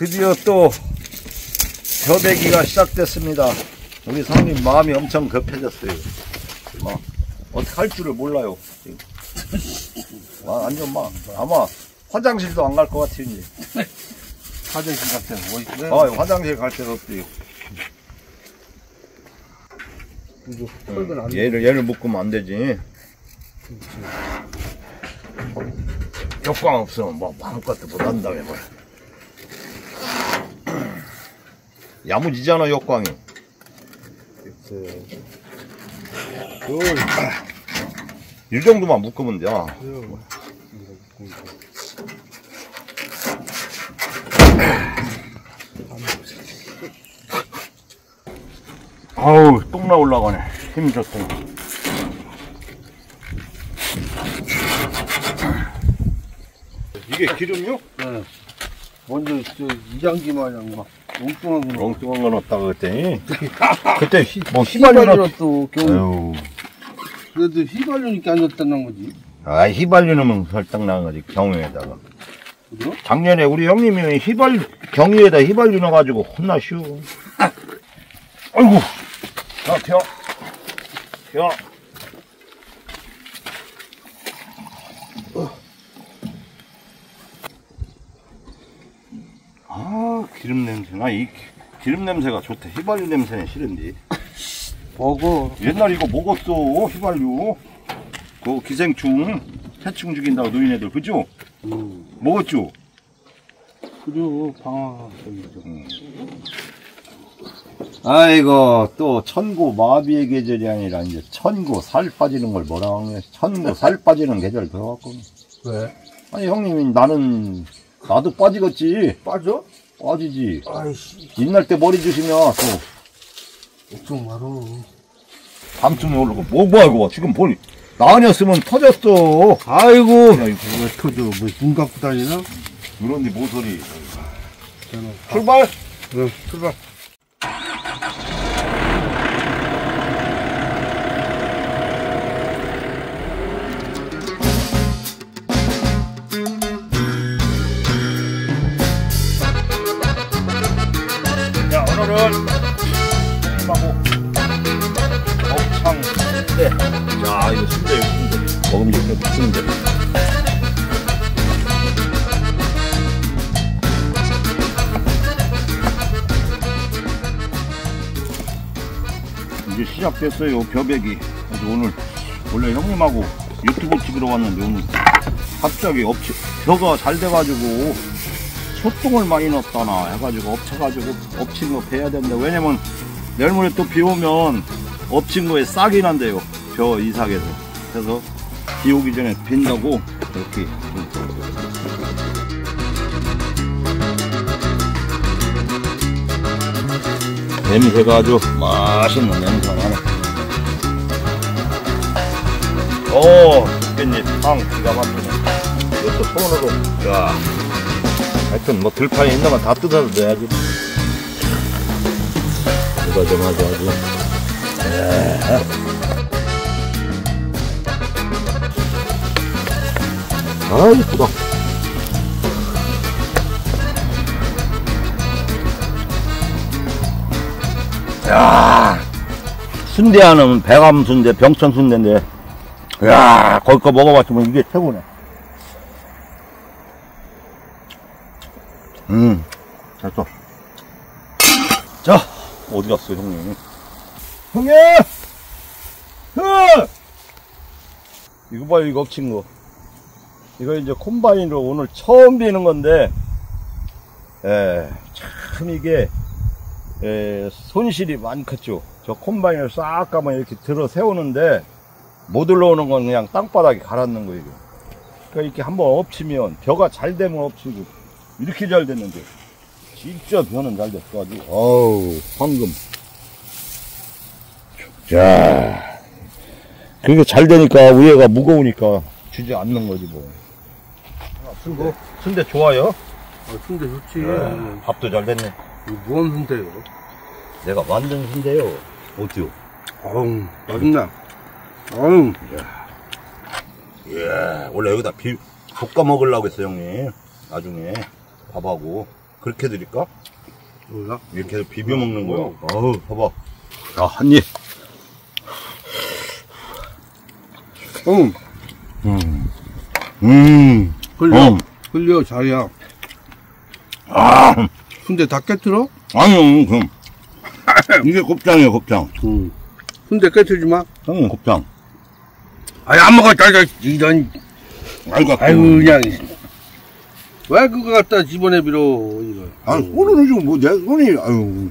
드디어 또 벼베기가 시작됐습니다. 우리 상님 마음이 엄청 급해졌어요. 막 어떻게 할 줄을 몰라요. 지금. 아, 완전 막 아마 화장실도 안 갈 것 같아요. 이제. 화장실 같은 뭐 있어요? 아, 화장실 갈. 이거 털건 안 얘를 얘를 묶으면 안 되지. 역광 없으면 뭐 아무것도 못 한다고 해봐. 야무지잖아 역광이. 됐어요. 이 정도만 묶으면 돼. 아. 아우 똥 나 올라가네. 힘 좋더니. 이게 기름요? 네. 먼저 저 이장기 마냥 막 엉뚱한 거. 엉뚱한 거 넣었다가 그랬더니 그때 휘, 뭐 휘발유 휘발유로 또 겨우 그래도 휘발유니까 안 넣었다는 거지. 아 휘발유 넣으면 설탕 나는 거지 경유에다가 그죠? 작년에 우리 형님이 휘발유 경유에다 휘발유 넣어가지고 혼나슈 아이고 자 펴. 펴. 아 기름 냄새 나 이 기름 냄새가 좋다 휘발유 냄새는 싫은데 먹어. 옛날 이거 먹었어 휘발유 그 기생충 해충 죽인다고 노인애들 그죠? 음. 먹었죠? 그리고 방아 저기 저. 아이고 또 천고 마비의 계절이 아니라 이제 천고 살 빠지는 걸 뭐라 하냐 천고 살 빠지는 계절 들어갔고 왜? 아니 형님이 나는 나도 빠지겠지 빠져? 빠지지 아이씨. 옛날 때 머리 주시면 또 걱정 말어. 밤중에 오르고 뭐 뭐야 이거 지금 머리 나 아니었으면 터졌어 아이고 야, 이거 왜 터져? 뭐눈 감고 다니나? 그런데 모서리. 출발 응, 출발. 하고. 곱창 순대 야 이거 순대 순대 먹으면 좋겠다 순대 이제 시작됐어요 벼베기 그래서 오늘 원래 형님하고 유튜브 찍으러 왔는데 오늘 갑자기 업체 벼가 잘 돼가지고 소똥을 많이 넣었다나 해가지고 엎쳐가지고 엎친 거 베야 된다. 왜냐면 내일 모레 또 비 오면 엎친 거에 싹이 난대요. 벼 이삭에서. 그래서 비 오기 전에 빈다고 이렇게. 냄새가 아주 맛있는 냄새가 나네. 오, 깻잎, 빵, 기가 막히네. 이것도 손으로, 야. 하여튼 뭐 들판에 있는 건다 뜯어서 넣어야지 이거 좀 하자 아주. 아 이쁘다 야. 순대 하나면 배감 순대 병천 순대인데. 야 거기 거 먹어봤으면 이게 최고네. 음, 됐어. 자, 어디 갔어, 형님? 형님! 형! 이거 봐요, 이거 친 거. 이거 이제 콤바인으로 오늘 처음 비는 건데, 예, 참 이게, 예, 손실이 많겠죠. 저 콤바인을 싹 가면 이렇게 들어 세우는데, 못 올라오는 건 그냥 땅바닥에 갈았는 거예요. 그러니까 이렇게 한번 엎치면, 벼가 잘 되면 엎치고, 이렇게 잘 됐는데 진짜 변은 잘 됐어 아주. 어우 황금. 자 그게 잘 되니까 위에가 무거우니까 주지 않는 거지 뭐. 순대. 순대 좋아요? 아, 순대 좋지. 네. 밥도 잘 됐네. 이거 무언 순대요? 내가 만든 순대요. 어때요 어우, 맛있나? 어우, 예 원래 여기다 비 볶아 먹으려고 했어 형님. 나중에 밥하고 그렇게 드릴까? 몰라? 이렇게 해서 비벼 먹는 거야. 어우, 봐봐. 자, 한 입. 응. 음. 음. 흘려. 음. 흘려, 자리야. 아, 순대 다 깨트려? 아니요, 그럼. 이게 곱창이에요, 곱창. 응. 순대 깨트리지 마. 형은 곱창. 아이, 안 먹어, 짜자, 이런. 아이고, 아이고, 그냥. 왜 그거 갖다 집어내 빌어, 이거. 아, 손으로 지금 뭐, 내 손이, 아유.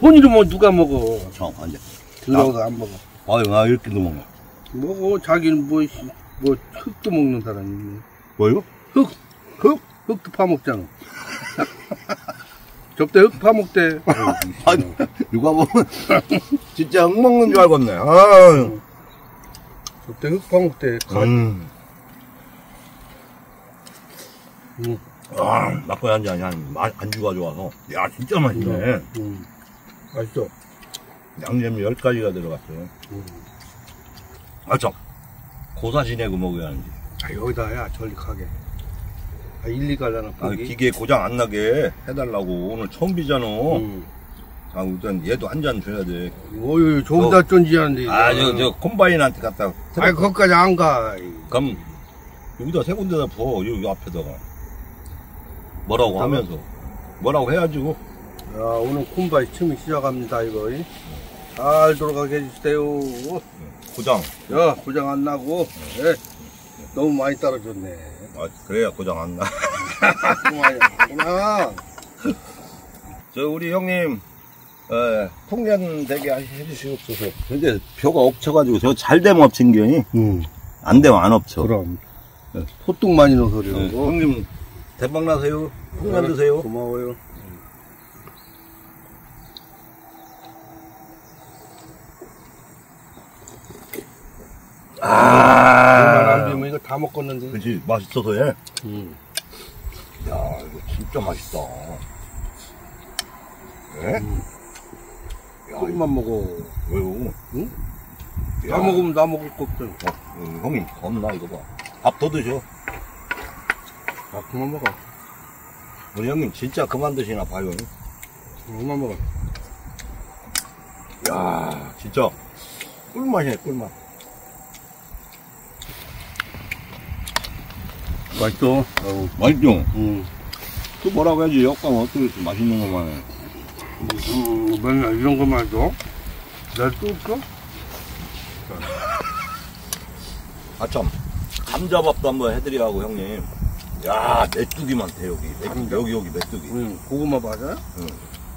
손이로 뭐 누가 먹어. 참, 안 돼. 들어가 안 먹어. 아유, 나 이렇게도 먹네. 먹어, 자기는 뭐, 씨, 뭐, 흙도 먹는 사람이네. 뭐요? 흙, 흙, 흙도 파먹잖아. 접대 흙 파먹대. 아니, 누가 보면, 진짜 흙 먹는 줄 알겠네. 아유. 접대 흙 파먹대. 가- 음. 음. 아, 막걸리 한 잔이 안주가 좋아서. 야, 진짜 맛있네. 음. 맛있어. 양념이 10가지가 들어갔어요. 음. 아, 참. 고사 지내고 먹어야 하는지. 아, 여기다, 야, 가게. 아, 일리 가려나, 아. 기계 고장 안 나게 해달라고. 오늘 처음 비잖아. 음. 아, 우선 얘도 한 잔 줘야 돼. 어유 좋은 쩐지 하는데. 아, 저, 저, 콤바인한테 갖다. 아이, 거기까지 안 가. 그럼, 여기다 세 군데다 부어. 여기 앞에다가. 뭐라고 하면서. 뭐라고 해야지고. 야, 오늘 콤바이 처음 시작합니다, 이거. 이. 잘 돌아가게 해주세요. 고장. 야, 고장 안 나고. 예. 너무 많이 떨어졌네. 아, 그래야 고장 안 나. 너무 많이 나구나. 저, 우리 형님, 에, 통년 되게 해주시옵소서. 근데 벼가 엎쳐가지고 저 잘 되면 엎친 게안 응. 되면 안 엎쳐. 그럼. 소똥 많이 넣어서 네, 그러고. 형님, 대박 나세요. 통년 드세요. 고마워요. 얼마나 안 아, 되면 이거 다 먹겠는데. 그치, 맛있어서 해. 응. 야, 이거 진짜 맛있다. 예? 야, 조금만 먹어. 왜요? 응? 야, 다 먹으면 나 먹을 거 없잖아. 어, 어, 형님, 겁나, 이거 봐. 밥 더 드셔. 아, 그만 먹어. 우리 형님, 진짜 그만 드시나 봐요. 그만 먹어. 야, 진짜. 꿀맛이네, 꿀맛. 맛있어. 어우. 맛있죠? 응. 또 뭐라고 해야지, 역감 어떻게 맛있는 것만 해. 음, 맨날 이런 것만 줘? 내가 또 올까? 아, 참. 감자밥도 한번 해드리라고, 형님. 야, 메뚜기 많대, 여기. 메뚜기, 여기, 여기, 메뚜기. 응. 고구마 맞아요?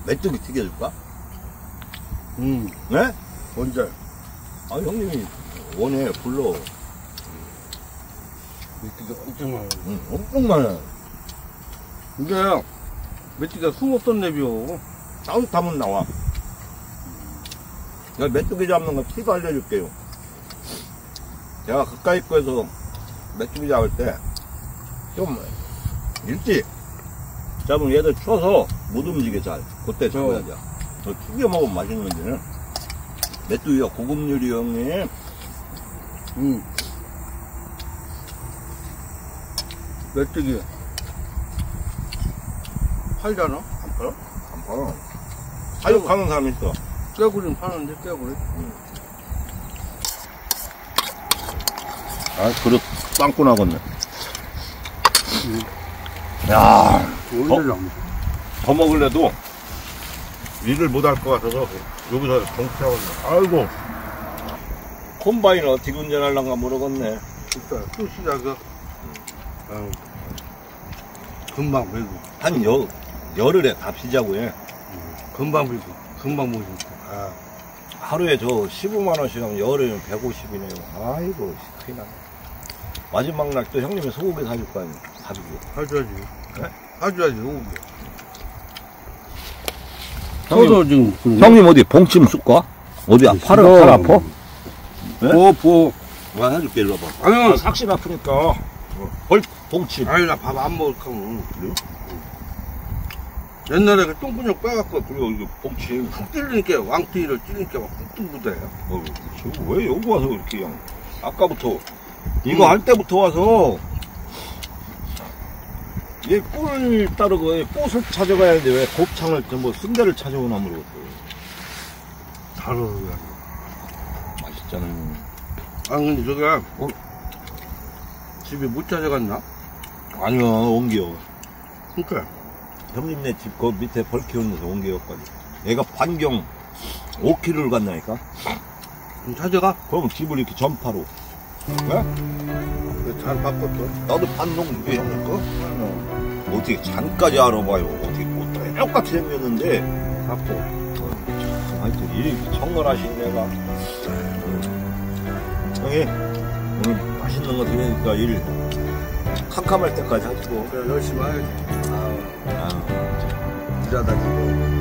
메뚜기 튀겨줄까? 응. 네? 언제? 아, 형님이 원해, 불러. 메뚜기가 엄청 많아. 응, 엄청 많아. 근데, 메뚜기가 숨 없었네비요. 따뜻하면 나와. 내가 메뚜기 잡는 거 팁 알려줄게요. 제가 가까이 거에서 메뚜기 잡을 때, 좀, 일찍 잡으면 얘들 쳐서 못 움직여 잘. 그때 잡아야 돼. 저 튀겨 먹으면 맛있는데, 메뚜기가 고급 요리 형님. 응. 메뚜기. 팔잖아? 안 팔아? 안 팔아. 사육하는 사람 있어. 깨구리는 파는데, 깨구리. 아, 그릇 빵꾸 나겠네. 야, 안더 먹을래도 일을 못할 것 같아서 여기서 정치하겠네. 아이고. 콤바인을 어떻게 운전하려가 모르겠네. 진짜, 또 시작이야. 아유. 금방 밀고, 한 여, 열흘에 다 피자고 해. 금방 밀고, 금방 모시고. 아, 하루에 저 15만원씩 하면 열흘에 150이네요. 아이고, 큰일 나네. 마지막 날 또 형님이 소고기 사줄 거 아니야. 사주고. 사줘야지. 네? 사줘야지. 형님, 저도 지금, 형님 어디 봉침 쏠까? 어디 아, 팔을, 팔 아파? 네? 보, 보. 와, 해줄게, 일로 와봐. 아유, 아, 삭신 아프니까. 헐, 봉침. 아유, 나밥 안 먹을 거면. 그래요? 옛날에 그 똥근육 빼갖고, 그리고 이거 봉침. 푹 찔리니까, 왕띠를 찔리니까 막푹 묻어요. 어, 지금 왜 여기 와서 이렇게 그냥. 아까부터. 이거 음. 할 때부터 와서. 얘 꿀 따르고 얘 꽃을 찾아가야 하는데 왜 곱창을 뭐 순대를 찾아오나 모르겠어. 바로 맛있잖아. 아 근데 저게 어? 집에 못 찾아갔나? 아니야, 옮겨. 그니까 형님네 집 그 밑에 벌 키우는 데서 옮겨가지고. 얘가 반경 5km를 간다니까? 좀 찾아가 그럼 집을 이렇게 전파로. 왜? 잘 바꿨어 나도 반동 이게 형님 거? 어떻게 잔까지 알아봐요. 어떻게 뭐 똑같이 생겼는데. 바꿔 하여튼 이렇게 청결하신 데가. 형이 오늘 맛있는 거 드리니까 일 캄캄할 때까지 하시고. 그래 열심히 해야지 아, 일하다 지고